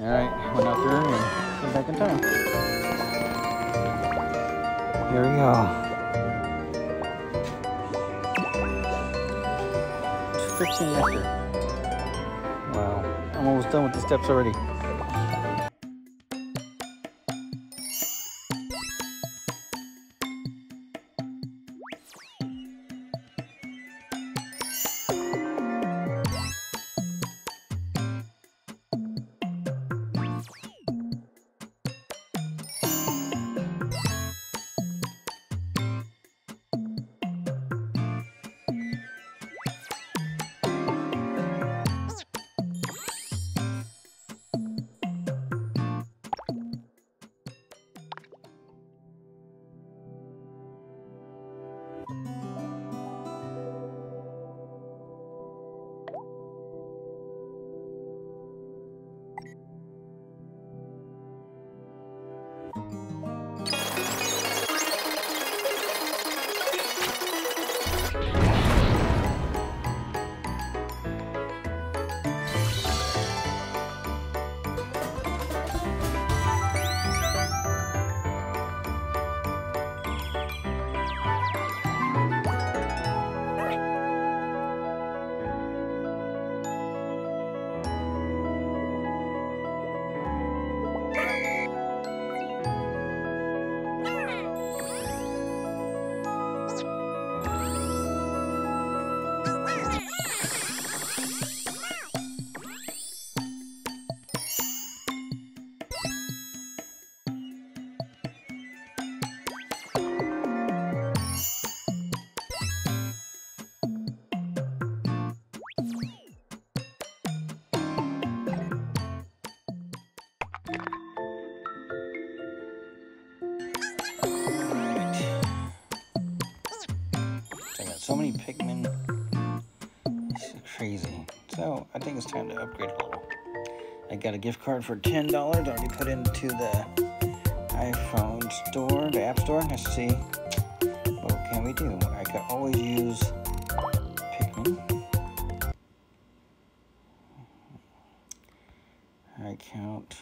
Alright, went out there and came back in time. Here we go. 15 nectar. Wow. I'm almost done with the steps already. Many Pikmin. It's crazy. So I think it's time to upgrade a little. I got a gift card for ten dollars already put into the iPhone store, the App Store. Let's see what can we do. I can always use Pikmin. I count.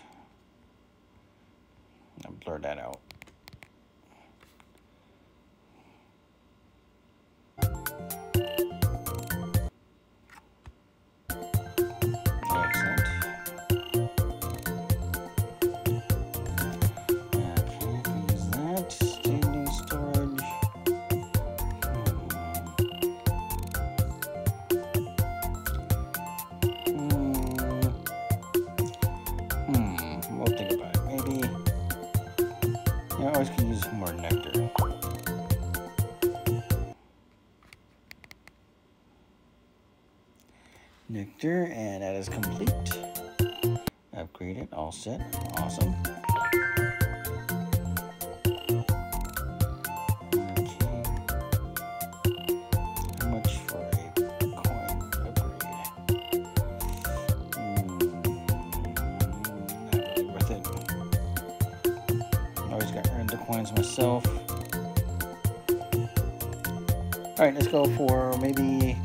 I'll blur that out. Nectar, and that is complete. Upgraded, all set, awesome. Okay. How much for a coin upgrade? Hmm, it. Earned the coins myself. Alright, let's go for maybe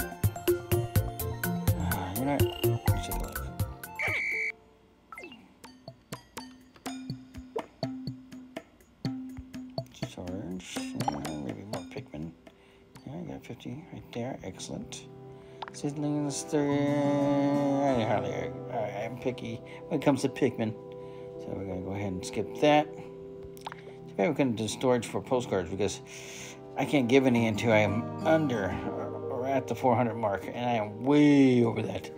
50 right there. Excellent. Seedlings, there. I hardly. I, I'm picky when it comes to Pikmin. So we're going to go ahead and skip that. Too bad we couldn't do storage for postcards because I can't give any until I am under or, at the 400 mark, and I am way over that.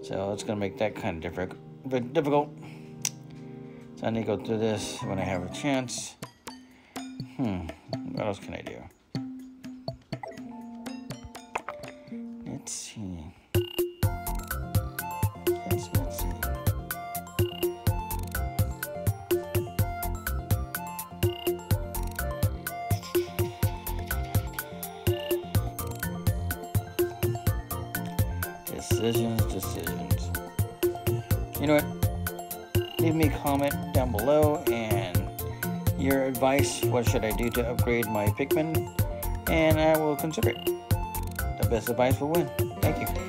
So it's gonna make that kind of difficult. Difficult. So I need to go through this when I have a chance. Hmm. What else can I do? Let's see. Let's, let's see. Decisions, decisions. You know what? Leave me a comment down below and your advice. What should I do to upgrade my Pikmin? And I will consider it. Best advice will win. Thank you.